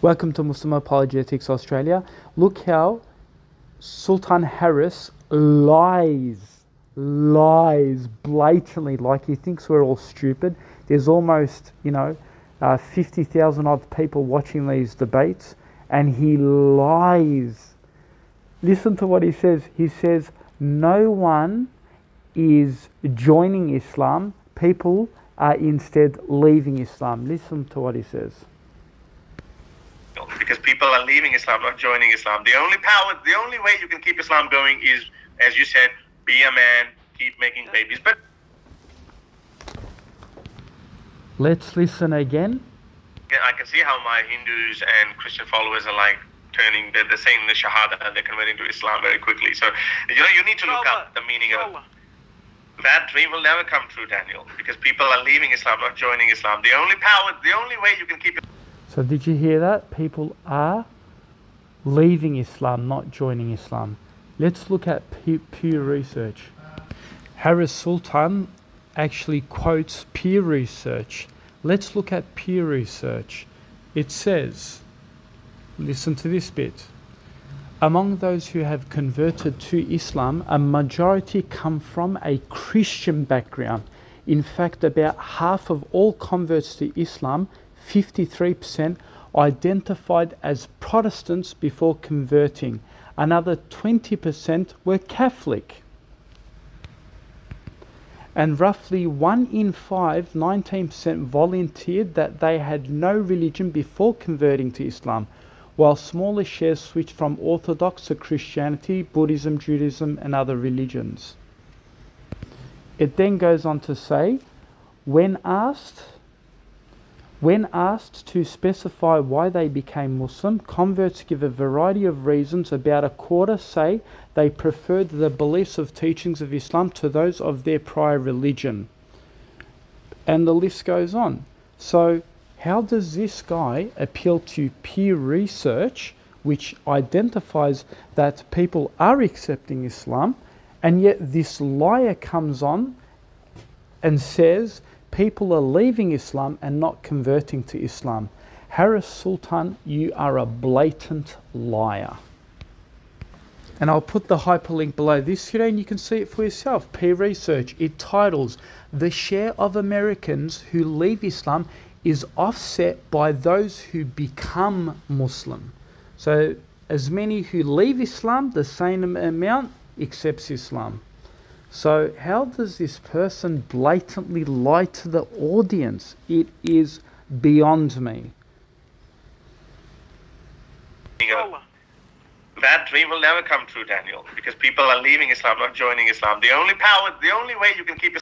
Welcome to Muslim Apologetics Australia. Look how Sultan Harris lies, lies blatantly like he thinks we're all stupid. There's almost, you know, uh, 50,000 odd people watching these debates, and he lies. Listen to what he says. He says, No one is joining Islam, people are instead leaving Islam. Listen to what he says. Because people are leaving Islam, not joining Islam. The only power, the only way you can keep Islam going is, as you said, be a man, keep making babies. But Let's listen again. I can see how my Hindus and Christian followers are like turning, they're, they're saying the Shahada, they're converting to Islam very quickly. So, you know, you need to look up the meaning of that dream will never come true, Daniel, because people are leaving Islam, not joining Islam. The only power, the only way you can keep it. So, did you hear that? People are leaving Islam, not joining Islam. Let's look at Pew Research. Harris Sultan actually quotes Pew Research. Let's look at Pew Research. It says, listen to this bit. Among those who have converted to Islam, a majority come from a Christian background. In fact, about half of all converts to Islam, 53%, identified as Protestants before converting. Another 20% were Catholic and roughly one in five, 19%, volunteered that they had no religion before converting to Islam, while smaller shares switched from Orthodox to Christianity, Buddhism, Judaism, and other religions. It then goes on to say, when asked, when asked to specify why they became Muslim, converts give a variety of reasons. About a quarter say they preferred the beliefs of teachings of Islam to those of their prior religion. And the list goes on. So, how does this guy appeal to Pew Research, which identifies that people are accepting Islam, and yet this liar comes on and says people are leaving Islam and not converting to Islam. Harris Sultan, you are a blatant liar. And I'll put the hyperlink below this here and you can see it for yourself. Pew Research, it titles The Share of Americans Who Leave Islam is Offset by Those Who Become Muslim. So, as many who leave Islam, the same amount accepts Islam. So, how does this person blatantly lie to the audience? It is beyond me. That dream will never come true, Daniel, because people are leaving Islam, not joining Islam. The only power, the only way you can keep